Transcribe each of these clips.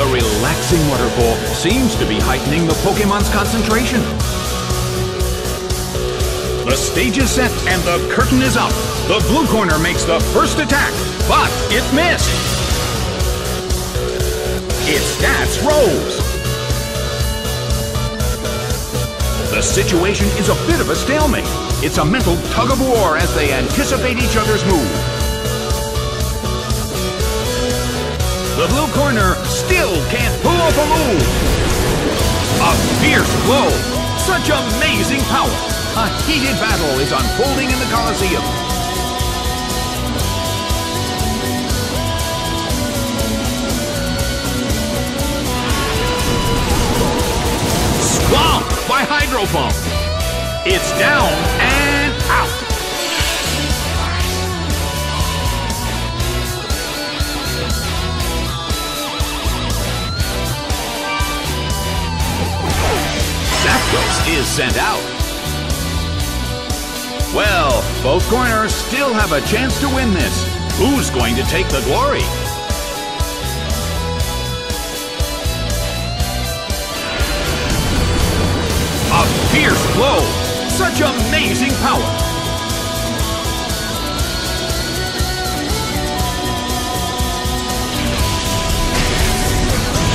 relaxing waterfall seems to be heightening the Pokemon's concentration. The stage is set and the curtain is up. The blue corner makes the first attack, but it missed. Its stats rose. The situation is a bit of a stalemate. It's a mental tug of war as they anticipate each other's move. The blue corner still can't pull off a move. A fierce blow. Such amazing power. A heated battle is unfolding in the Coliseum. Swamped by Hydro Pump. It's down and out. Is sent out. Well, both corners still have a chance to win this. Who's going to take the glory? A fierce blow! Such amazing power!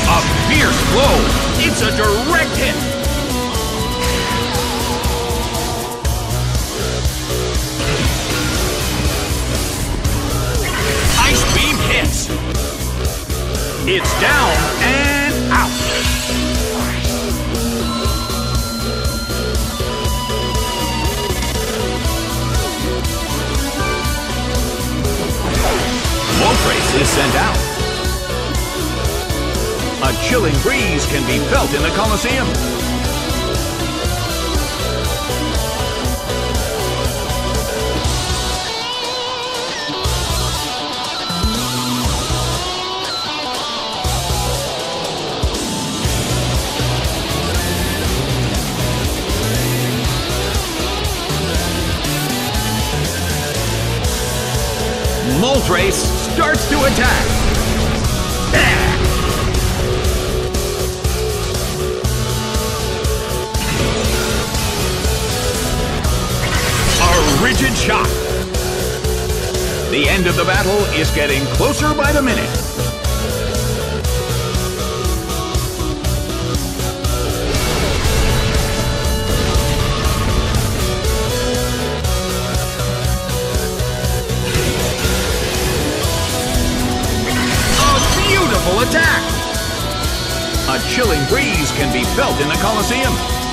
A fierce blow! It's a direct chilling breeze can be felt in the Colosseum. Moltres starts to attack. Shot. The end of the battle is getting closer by the minute. A beautiful attack! A chilling breeze can be felt in the Colosseum.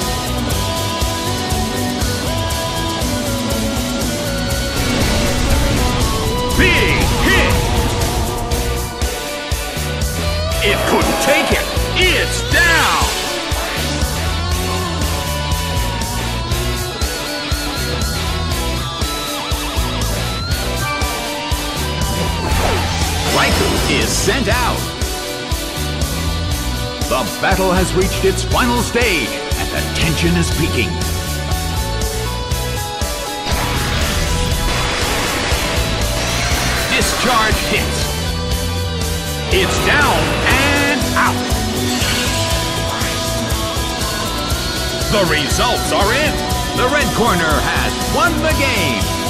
Sent out. The battle has reached its final stage, and the tension is peaking. Discharge hits. It's down and out. The results are in. The red corner has won the game.